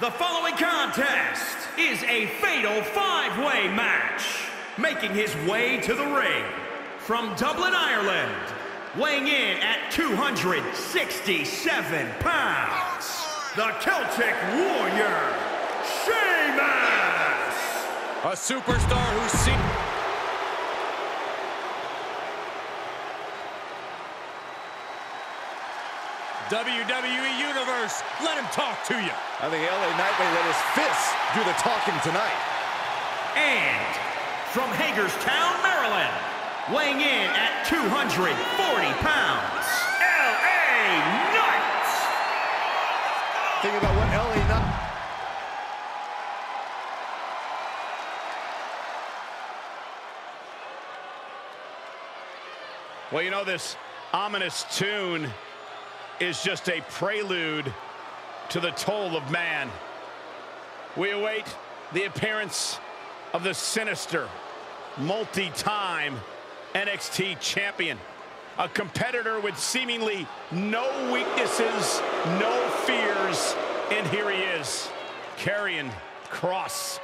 The following contest is a fatal five-way match. Making his way to the ring from Dublin, Ireland, weighing in at 267 pounds, the Celtic Warrior, Sheamus! A superstar who's seen... WWE Universe, let him talk to you. I think LA Knight may let his fists do the talking tonight. And from Hagerstown, Maryland, weighing in at 240 pounds, L.A. Knight! Think about what LA Knight... Well, you know, this ominous tune is just a prelude to the toll of man. We await the appearance of the sinister, multi-time NXT champion. A competitor with seemingly no weaknesses, no fears, and here he is, Karrion Kross.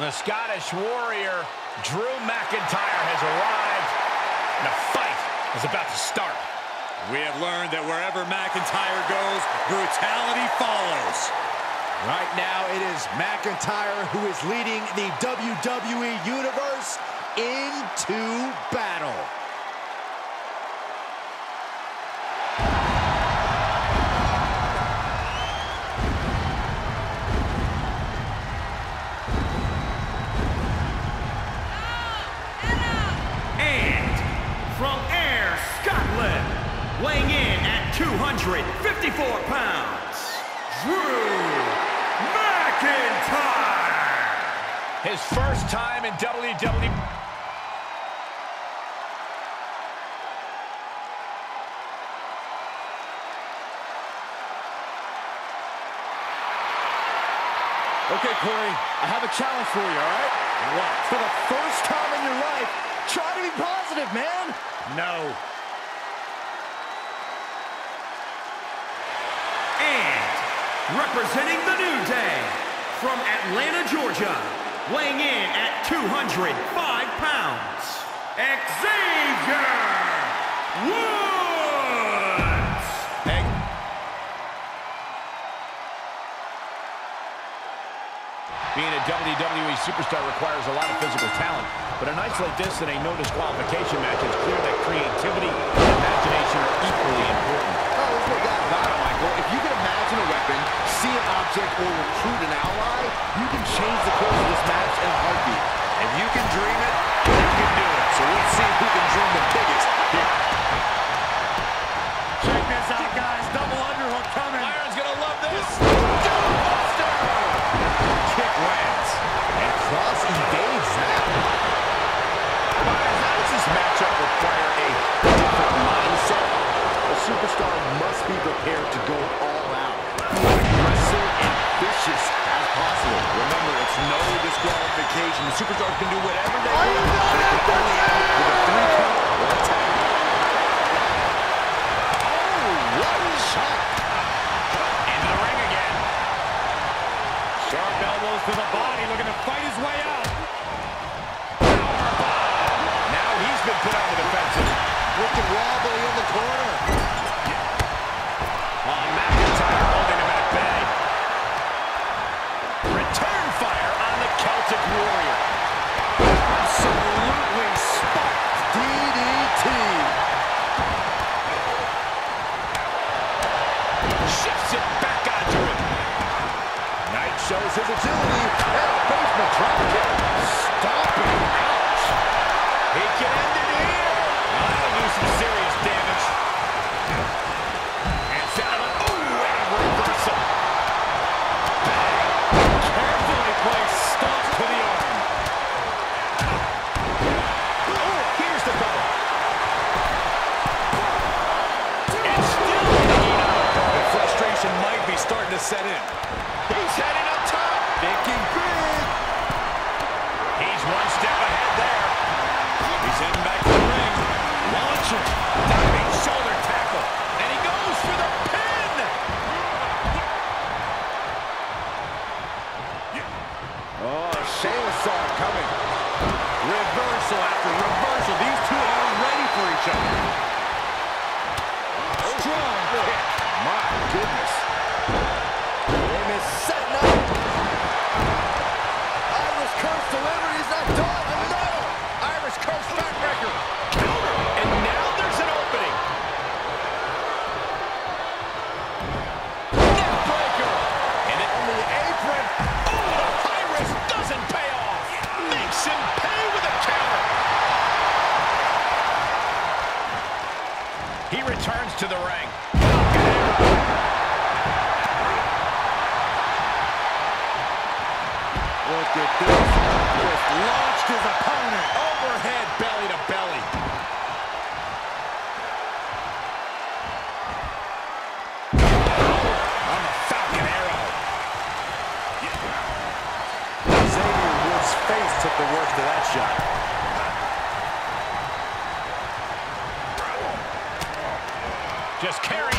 The Scottish Warrior, Drew McIntyre, has arrived. And the fight is about to start. We have learned that wherever McIntyre goes, brutality follows. Right now, it is McIntyre who is leading the WWE Universe into battle. His first time in WWE. Okay, Corey, I have a challenge for you, all right? What? For the first time in your life, try to be positive, man. No. And representing the New Day, from Atlanta, Georgia, weighing in at 205 pounds, Xavier Woods! Hey. Being a WWE superstar requires a lot of physical talent, but a night like this in a no disqualification match, it's clear that creativity and imagination are equally important. Oh, there's no doubt about it, Michael. If you can imagine a weapon, see an object, or recruit an ally, you can change the course of this match in a heartbeat. If you can dream it, you can do it. So let's see who can dream the biggest set in. He's heading up top. Thinking big. He's one step ahead there. He's heading back to the ring. Launcher. Diving shoulder tackle. And he goes for the pin. Oh, Shayla saw it coming. Reversal after reversal. These two are ready for each other. Strong. To the ring. Look at this. Just Launched his opponent overhead, belly to belly. On the Falcon Arrow. Xavier Woods' face took the worst of that shot. Just carrying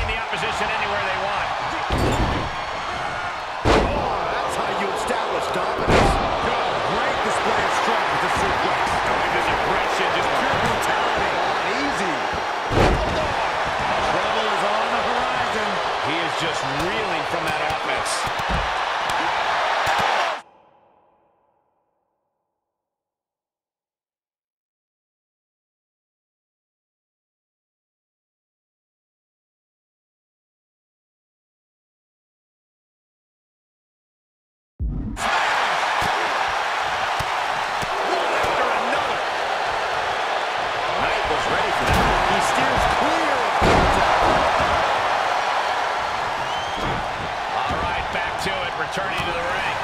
it, to the ring.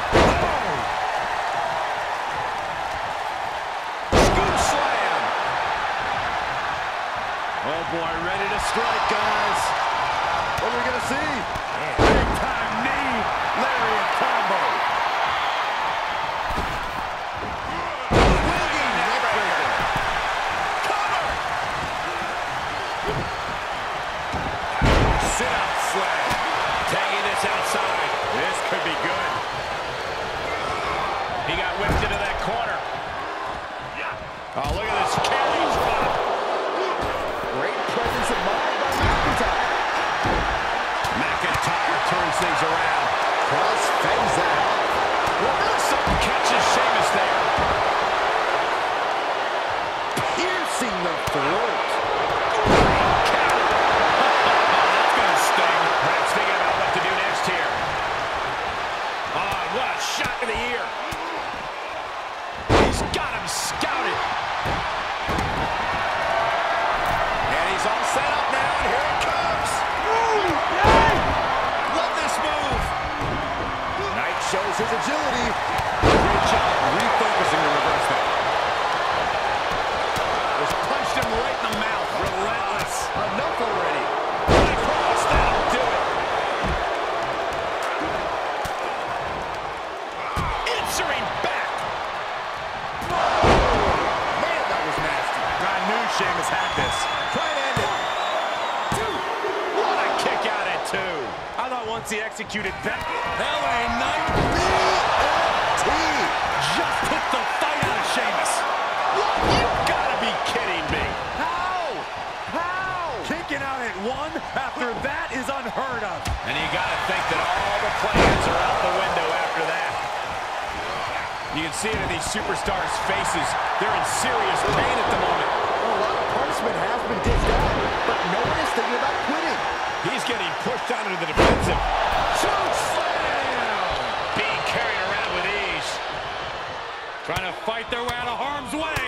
Scoop slam. Oh boy, ready to strike, guys. What are we going to see? Big time knee, lariat combo. He got whipped into that corner. Oh, look at this is unheard of. And you got to think that all the plans are out the window after that. You can see it in these superstars' faces. They're in serious pain at the moment. Well, a lot of punishment has been dished out, but no one is thinking about quitting. He's getting pushed out into the defensive. Choke slam. Being carried around with ease. Trying to fight their way out of harm's way.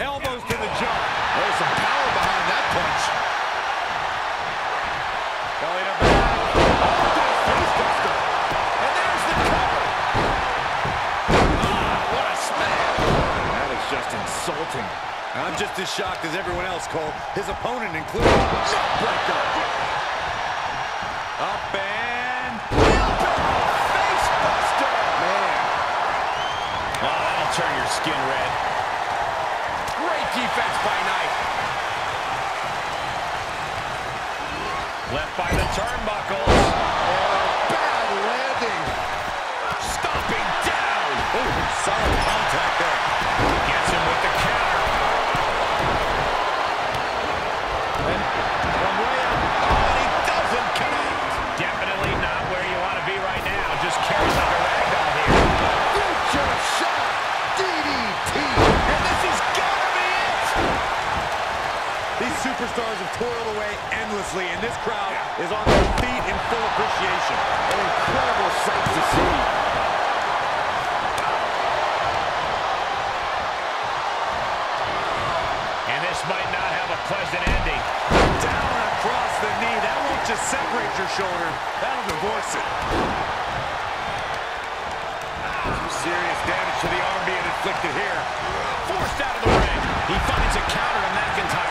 Elbows to the jaw. There's some power behind insulting. I'm just as shocked as everyone else, Cole. His opponent included. Neckbreaker. Up and... Facebuster. Man. Oh, that'll turn your skin red. Great defense by Knight. Left by the turnbuckles. Oh, bad landing. Stomping down. Oh, solid contact superstars have toiled away endlessly, and this crowd is on their feet in full appreciation. An incredible sight to see. And this might not have a pleasant ending. Down across the knee. That won't just separate your shoulder. That'll divorce it. Ah, some serious damage to the arm being inflicted here. Forced out of the ring. He finds a counter to McIntyre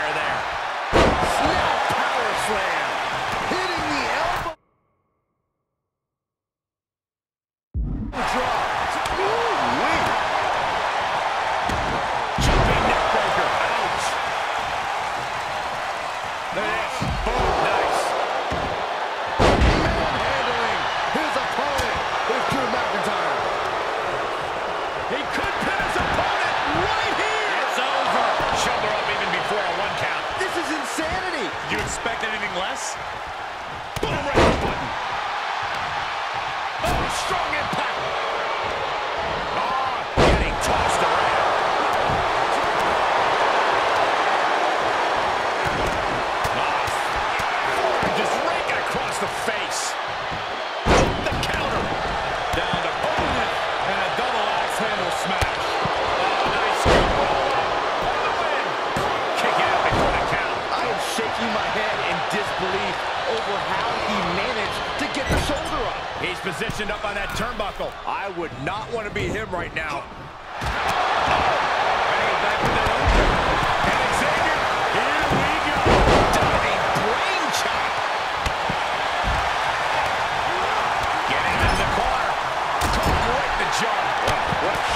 positioned up on that turnbuckle. I would not want to be him right now.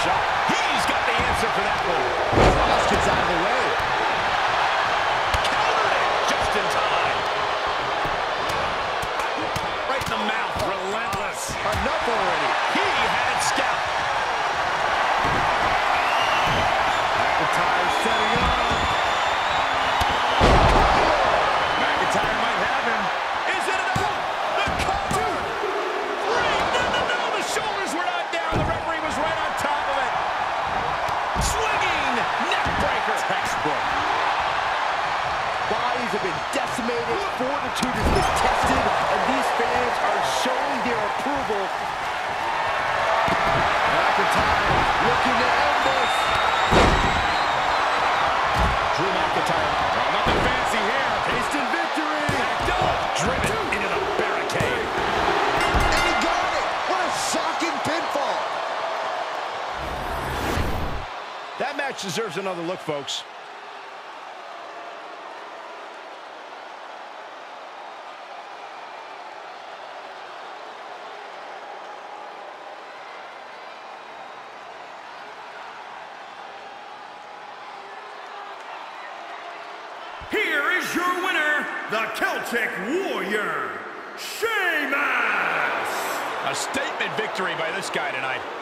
Shot. He's got the answer for that one. Have been decimated, fortitude has been tested, and these fans are showing their approval. McIntyre looking to end this. Drew McIntyre. Oh, nothing fancy here. Instant victory. Driven into the barricade. And he got it. What a shocking pinfall. That match deserves another look, folks. Here is your winner, the Celtic Warrior, Sheamus! A statement victory by this guy tonight.